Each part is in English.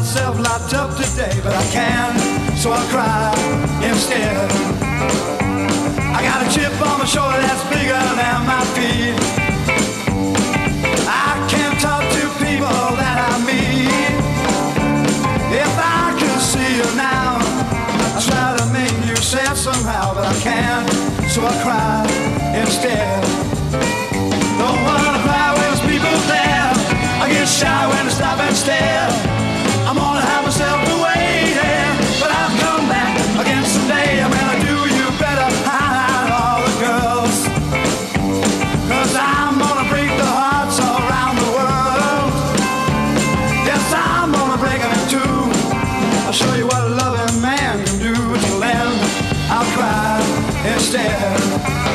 myself locked up today, but I can, so I cry instead. I got a chip on my shoulder that's bigger than my feet. I can't talk to people that I meet. If I could see you now, I try to make you sad somehow, but I can't, so I cry instead. What a loving man can do. Till then, I'll cry instead.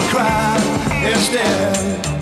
I'll cry instead.